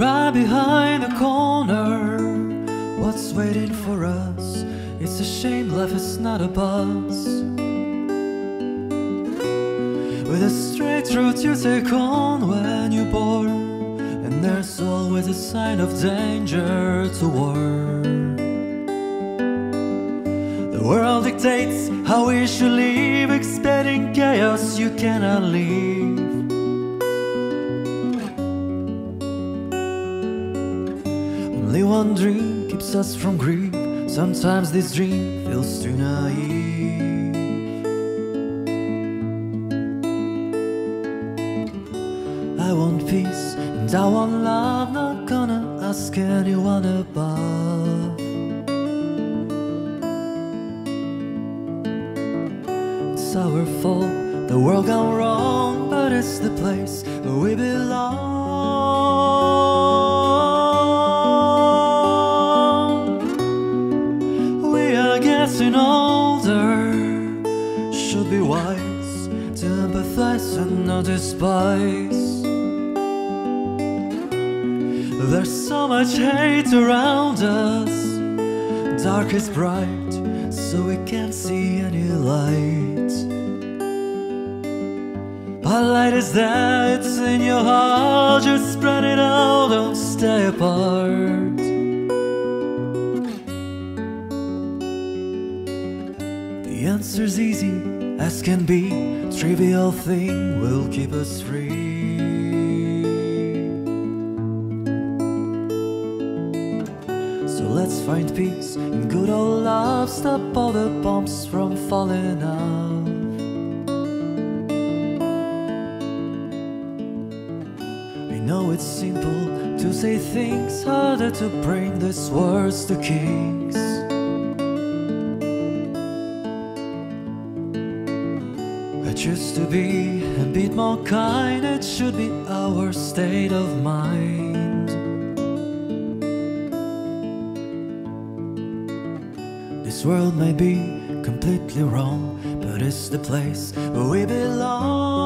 Right behind the corner, what's waiting for us? It's a shame life is not a bus. With a straight route you take on when you're born, and there's always a sign of danger to warn. The world dictates how we should live, expecting chaos you cannot leave. Only one dream keeps us from grief. Sometimes this dream feels too naive. I want peace and I want love, not gonna ask anyone above. It's our fault, the world gone wrong, but it's the place where we belong. Be wise to empathize and not despise. There's so much hate around us, dark is bright, so we can't see any light. But light is there, it's in your heart, just spread it out, don't stay apart. The answer's easy as can be, trivial thing will keep us free. So let's find peace in good old love, stop all the bombs from falling out. I know it's simple to say things, harder to bring these words to kings. I choose to be a bit more kind, it should be our state of mind. This world may be completely wrong, but it's the place where we belong.